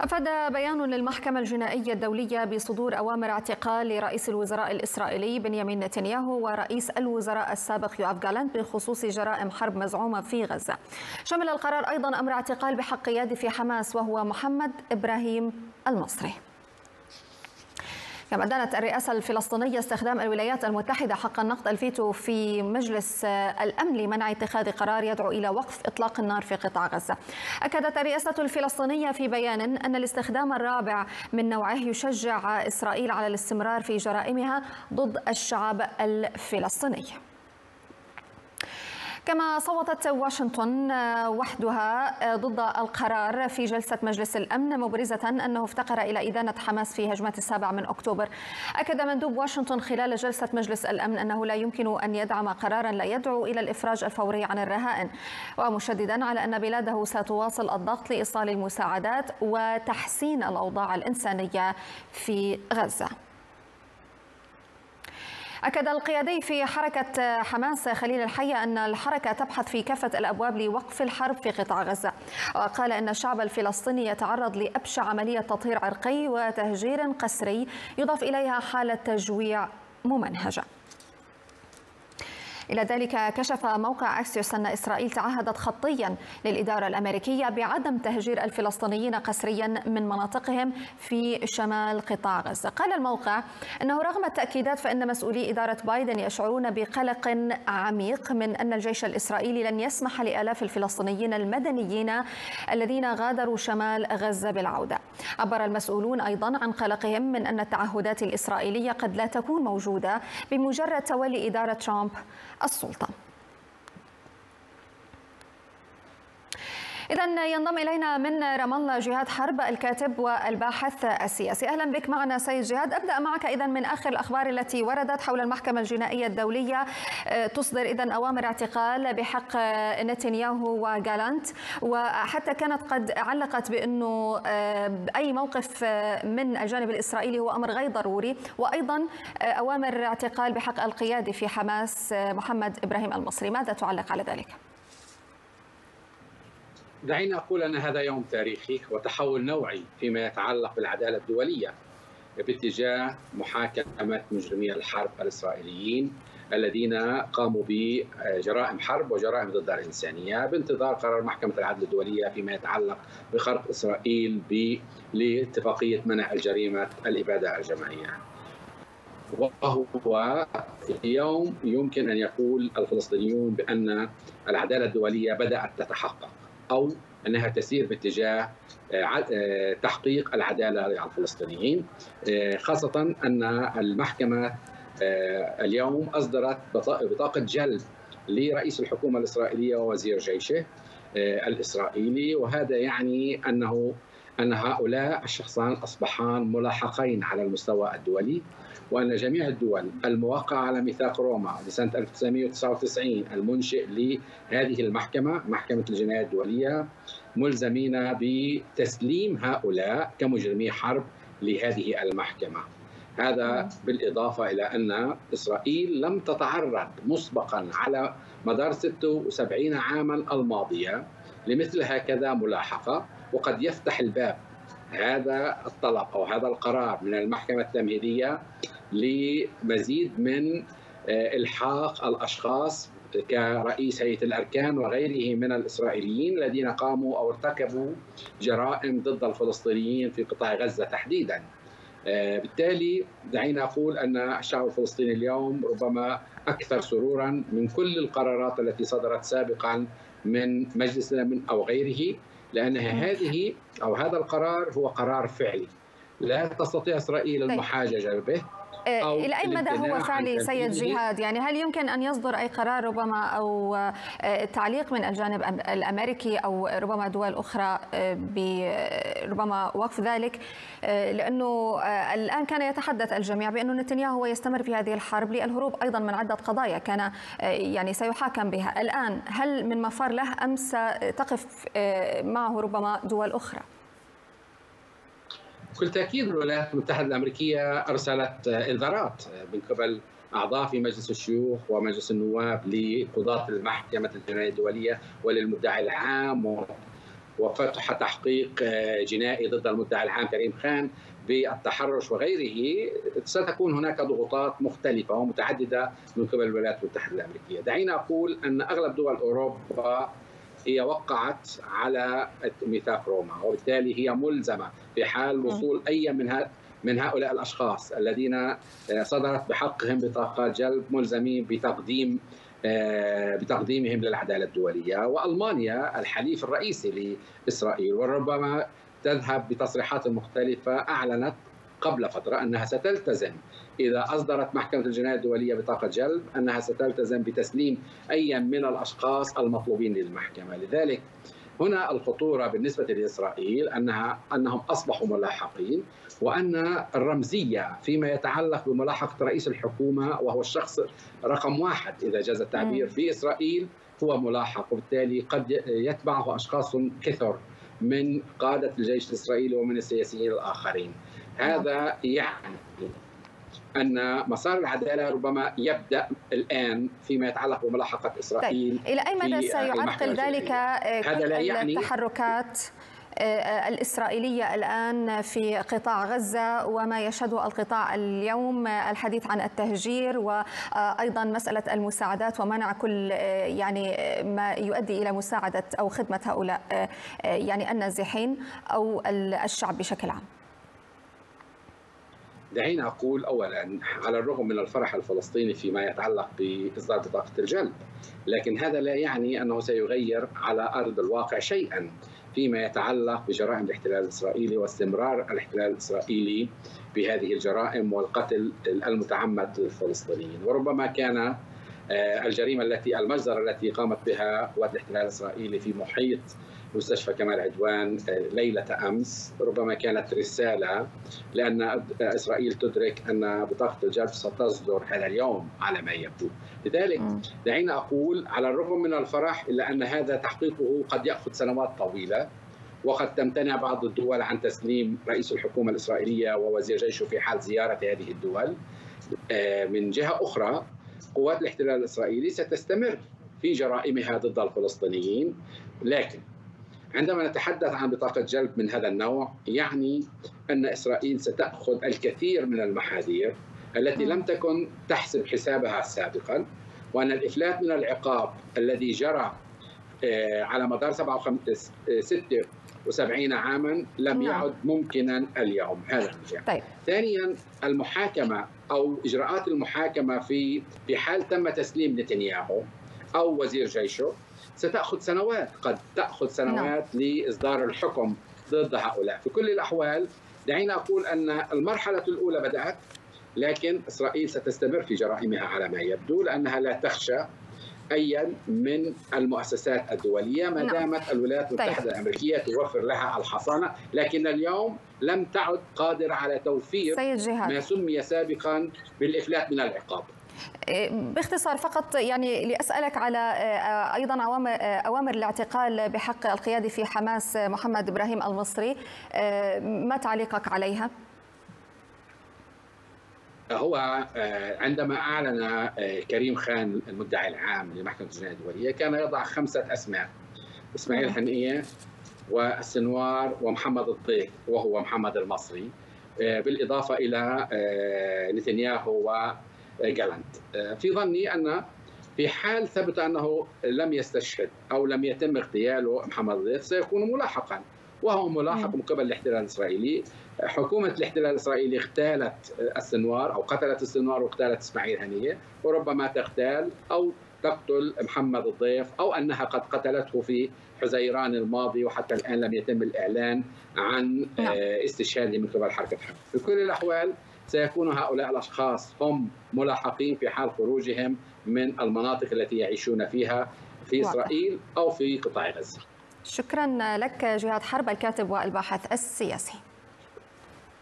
أفاد بيان للمحكمة الجنائية الدولية بصدور أوامر اعتقال لرئيس الوزراء الإسرائيلي بنيامين نتنياهو ورئيس الوزراء السابق يوآف جالانت بخصوص جرائم حرب مزعومة في غزة. شمل القرار أيضا أمر اعتقال بحق قيادي في حماس وهو محمد إبراهيم المصري. كما دانت الرئاسة الفلسطينية استخدام الولايات المتحدة حق النقد الفيتو في مجلس الأمن لمنع اتخاذ قرار يدعو إلى وقف إطلاق النار في قطاع غزة. أكدت الرئاسة الفلسطينية في بيان أن الاستخدام الرابع من نوعه يشجع إسرائيل على الاستمرار في جرائمها ضد الشعب الفلسطيني. كما صوتت واشنطن وحدها ضد القرار في جلسة مجلس الأمن مبرزة أنه افتقر إلى إدانة حماس في هجمات السابع من أكتوبر. أكد مندوب واشنطن خلال جلسة مجلس الأمن أنه لا يمكن أن يدعم قرارا لا يدعو إلى الإفراج الفوري عن الرهائن. ومشددا على أن بلاده ستواصل الضغط لإيصال المساعدات وتحسين الأوضاع الإنسانية في غزة. أكد القيادي في حركة حماس خليل الحية أن الحركة تبحث في كافة الأبواب لوقف الحرب في قطاع غزة. وقال أن الشعب الفلسطيني يتعرض لأبشع عملية تطهير عرقي وتهجير قسري يضاف إليها حالة تجويع ممنهجة. إلى ذلك كشف موقع أكسيوس أن إسرائيل تعهدت خطيا للإدارة الأمريكية بعدم تهجير الفلسطينيين قسريا من مناطقهم في شمال قطاع غزة. قال الموقع أنه رغم التأكيدات فإن مسؤولي إدارة بايدن يشعرون بقلق عميق من أن الجيش الإسرائيلي لن يسمح لآلاف الفلسطينيين المدنيين الذين غادروا شمال غزة بالعودة. عبر المسؤولون أيضا عن قلقهم من أن التعهدات الإسرائيلية قد لا تكون موجودة بمجرد تولي إدارة ترامب. السلطة. إذا ينضم إلينا من رام الله جهاد حرب الكاتب والباحث السياسي. أهلا بك معنا سيد جهاد. أبدأ معك إذا من آخر الأخبار التي وردت حول المحكمة الجنائية الدولية. تصدر إذا أوامر اعتقال بحق نتنياهو وجالانت وحتى كانت قد علقت بأنه أي موقف من الجانب الإسرائيلي هو أمر غير ضروري. وأيضا أوامر اعتقال بحق القيادي في حماس محمد إبراهيم المصري. ماذا تعلق على ذلك؟ دعيني أقول أن هذا يوم تاريخي وتحول نوعي فيما يتعلق بالعدالة الدولية باتجاه محاكمة مجرمي الحرب الإسرائيليين الذين قاموا بجرائم حرب وجرائم ضد الإنسانية بانتظار قرار محكمة العدل الدولية فيما يتعلق بخرق إسرائيل لاتفاقية منع الجريمة الإبادة الجماعية. وهو اليوم يمكن أن يقول الفلسطينيون بأن العدالة الدولية بدأت تتحقق. أو أنها تسير باتجاه تحقيق العدالة للفلسطينيين خاصة أن المحكمة اليوم أصدرت بطاقة جلب لرئيس الحكومة الإسرائيلية ووزير جيشه الإسرائيلي. وهذا يعني أنه أن هؤلاء الشخصان أصبحان ملاحقين على المستوى الدولي وأن جميع الدول الموقعة على ميثاق روما لسنة 1999 المنشئ لهذه المحكمة محكمة الجنايه الدولية ملزمين بتسليم هؤلاء كمجرمي حرب لهذه المحكمة. هذا بالإضافة إلى أن إسرائيل لم تتعرض مسبقا على مدار 76 عاما الماضية لمثل هكذا ملاحقة وقد يفتح الباب هذا الطلب أو هذا القرار من المحكمة التمهيدية لمزيد من إلحاق الأشخاص كرئيس هيئة الأركان وغيره من الإسرائيليين الذين قاموا أو ارتكبوا جرائم ضد الفلسطينيين في قطاع غزة تحديدا. بالتالي دعينا أقول أن الشعب الفلسطيني اليوم ربما أكثر سرورا من كل القرارات التي صدرت سابقا من مجلس الامن أو غيره لأن هذه أو هذا القرار هو قرار فعلي. لا تستطيع إسرائيل المحاججة به. أو إلى أي مدى هو فعلي سيد جهاد؟ يعني هل يمكن أن يصدر أي قرار ربما أو تعليق من الجانب الأمريكي أو ربما دول أخرى بربما وقف ذلك؟ لأنه الآن كان يتحدث الجميع بأنه نتنياهو يستمر في هذه الحرب للهروب أيضا من عدة قضايا كان يعني سيحاكم بها. الآن هل من مفر له أم ستقف معه ربما دول أخرى؟ بكل تأكيد الولايات المتحدة الأمريكية أرسلت إنذارات من قبل أعضاء في مجلس الشيوخ ومجلس النواب لقضاة المحكمة الجنائية الدولية وللمدعي العام وفتح تحقيق جنائي ضد المدعي العام كريم خان بالتحرش وغيره. ستكون هناك ضغوطات مختلفة ومتعددة من قبل الولايات المتحدة الأمريكية، دعينا أقول أن أغلب دول أوروبا هي وقعت على ميثاق روما وبالتالي هي ملزمة في حال وصول أي من من هؤلاء الأشخاص الذين صدرت بحقهم بطاقات جلب ملزمين بتقديم بتقديمهم للعدالة الدولية. وألمانيا الحليف الرئيسي لإسرائيل وربما تذهب بتصريحات مختلفة أعلنت قبل فترة أنها ستلتزم. إذا أصدرت محكمة الجناية الدولية بطاقة جلب أنها ستلتزم بتسليم أي من الأشخاص المطلوبين للمحكمة. لذلك هنا الخطورة بالنسبة لإسرائيل أنها أنهم أصبحوا ملاحقين وأن الرمزية فيما يتعلق بملاحقة رئيس الحكومة وهو الشخص رقم واحد إذا جاز التعبير في إسرائيل هو ملاحق وبالتالي قد يتبعه أشخاص كثر من قادة الجيش الإسرائيلي ومن السياسيين الآخرين. هذا يعني أن مسار العدالة ربما يبدأ الآن فيما يتعلق بملاحقة إسرائيل طيب. إلى أي مدى سيعرقل ذلك هذا لا يعني التحركات الإسرائيلية الآن في قطاع غزة وما يشهده القطاع اليوم الحديث عن التهجير وأيضا مسألة المساعدات ومنع كل يعني ما يؤدي إلى مساعدة أو خدمة هؤلاء يعني النازحين أو الشعب بشكل عام دعينا أقول أولا على الرغم من الفرح الفلسطيني فيما يتعلق بإصدار بطاقة الجلب لكن هذا لا يعني أنه سيغير على أرض الواقع شيئا فيما يتعلق بجرائم الاحتلال الإسرائيلي واستمرار الاحتلال الإسرائيلي بهذه الجرائم والقتل المتعمد للفلسطينيين. وربما كان الجريمة التي المجزرة التي قامت بها قوات الاحتلال الاسرائيلي في محيط مستشفى كمال عدوان ليلة أمس. ربما كانت رسالة لأن إسرائيل تدرك أن بطاقة الجلب ستصدر هذا اليوم على ما يبدو. لذلك دعينا أقول على الرغم من الفرح إلا أن هذا تحقيقه قد يأخذ سنوات طويلة وقد تمتنع بعض الدول عن تسليم رئيس الحكومة الإسرائيلية ووزير جيشه في حال زيارة هذه الدول من جهة أخرى. قوات الاحتلال الإسرائيلي ستستمر في جرائمها ضد الفلسطينيين. لكن عندما نتحدث عن بطاقة جلب من هذا النوع يعني أن إسرائيل ستأخذ الكثير من المحاذير التي لم تكن تحسب حسابها سابقا وأن الإفلات من العقاب الذي جرى على مدار 76 عاما لم يعد ممكنا اليوم هذا الجهة. طيب. ثانيا المحاكمة أو إجراءات المحاكمة في في حال تم تسليم نتنياهو أو وزير جيشه ستأخذ سنوات قد تأخذ سنوات نعم. لإصدار الحكم ضد هؤلاء في كل الأحوال دعينا أقول أن المرحلة الأولى بدأت لكن إسرائيل ستستمر في جرائمها على ما يبدو لأنها لا تخشى ايا من المؤسسات الدولية ما دامت الولايات المتحدة طيب. الأمريكية توفر لها الحصانة، لكن اليوم لم تعد قادرة على توفير. ما سمي سابقا بالإفلات من العقاب. باختصار فقط يعني لأسألك على أيضا أوامر أوامر الاعتقال بحق القيادي في حماس محمد إبراهيم المصري ما تعليقك عليها؟ هو عندما أعلن كريم خان المدعي العام لمحكمة الجناية الدولية كان يضع خمسة أسماء إسماعيل حنيه والسنوار ومحمد الضيف وهو محمد المصري بالإضافة إلى نتنياهو وجالنت في ظني أن في حال ثبت أنه لم يستشهد أو لم يتم اغتياله محمد الضيف سيكون ملاحقا. وهو ملاحق من قبل الاحتلال الإسرائيلي حكومة الاحتلال الإسرائيلي اغتالت السنوار أو قتلت السنوار واغتالت إسماعيل هنية وربما تغتال أو تقتل محمد الضيف أو أنها قد قتلته في حزيران الماضي وحتى الآن لم يتم الإعلان عن استشهاده من قبل حركة حماس. في كل الأحوال سيكون هؤلاء الأشخاص هم ملاحقين في حال خروجهم من المناطق التي يعيشون فيها في إسرائيل أو في قطاع غزة. شكرا لك جهاد حرب الكاتب والباحث السياسي.